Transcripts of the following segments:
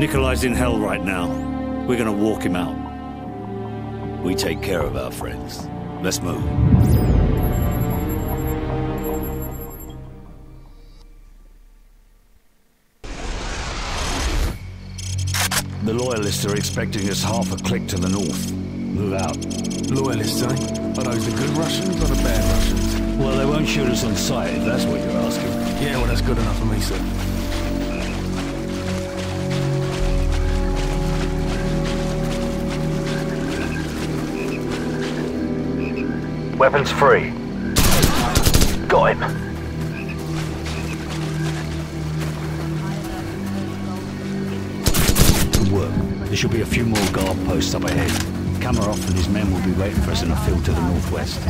Nikolai's in hell right now. We're gonna walk him out. We take care of our friends. Let's move. The Loyalists are expecting us half a click to the north. Move out. Loyalists, eh? Are those the good Russians or the bad Russians? Well, they won't shoot us on sight, if that's what you're asking. Yeah, well, that's good enough for me, sir. Weapons free. Got him. Good work. There should be a few more guard posts up ahead. Kamarov and his men will be waiting for us in a field to the northwest.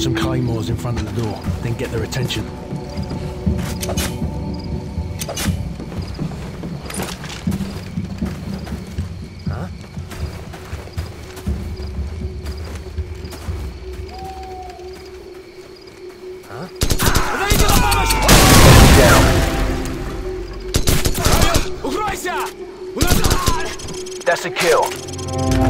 Plant some claymores in front of the door, then get their attention. That's a kill.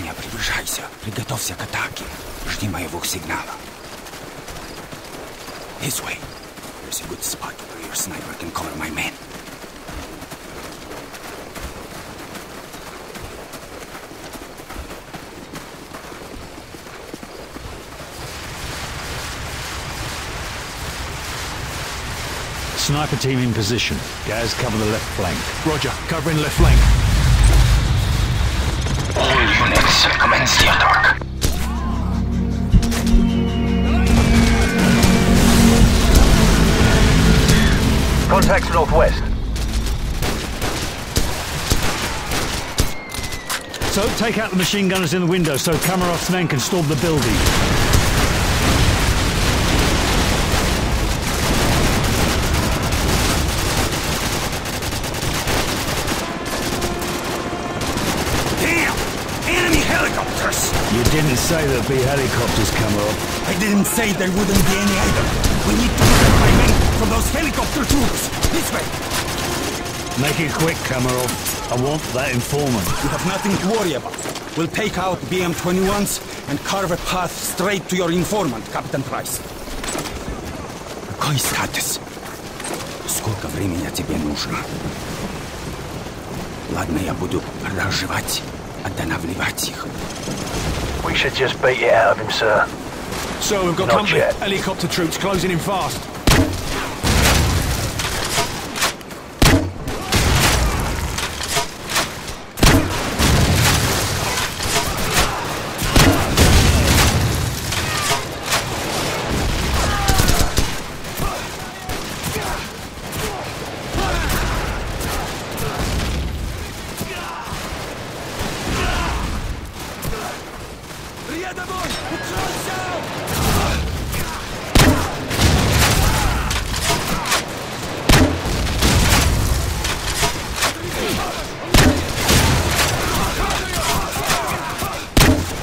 Ваня, приближайся. Приготовься к атаке. Жди моего сигнала. This way. There's a good spot where your sniper can cover my men. Sniper team in position. Guys, cover the left flank. Roger, covering left flank. All units, commence the attack. Contacts northwest. So, take out the machine gunners in the window so Kamarov's men can storm the building. Damn! Enemy helicopters! You didn't say there'd be helicopters come up. I didn't say there wouldn't be any either. We need to get my men from those helicopter troops. This way. Make it quick, Kamarov. I want that informant. You have nothing to worry about. We'll take out BM-21s and carve a path straight to your informant, Captain Price. Какой статус? Сколько времени тебе нужно? Ладно, я буду разжевать, останавливать их. We should just beat it out of him, sir. So we've got Not company. yet. Helicopter troops closing in fast.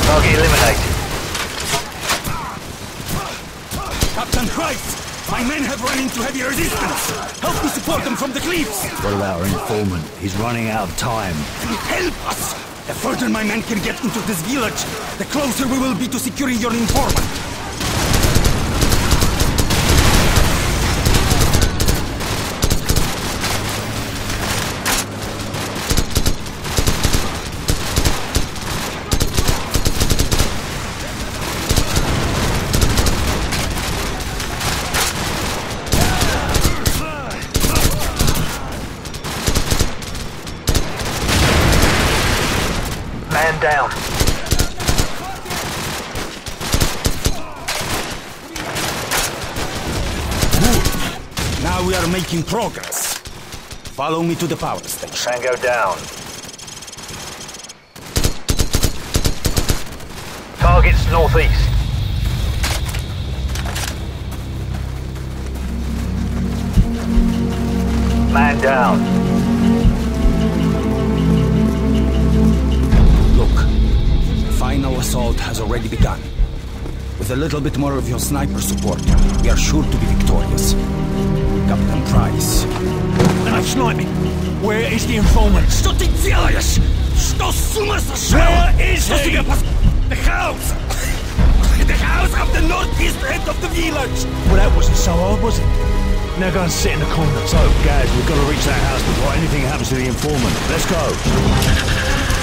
Target eliminated. Captain Price! My men have run into heavy resistance! Help me support them from the cliffs! What about our informant? He's running out of time. Help us! The further my men can get into this village, the closer we will be to securing your informant. Down. Now we are making progress. Follow me to the power station. Tango down. Targets northeast. Man down. has already begun. With a little bit more of your sniper support, we are sure to be victorious. Captain Price. Enough sniping. Where is the informant? Что ты делаешь? Что с ума сошел? Where is Что he? тебе пос- The house! The house of the northeast end of the village! Well, that wasn't so hard, was it? Now go and sit in the corner. So, Gaz, we've got to reach that house before anything happens to the informant. Let's go.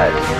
Guys,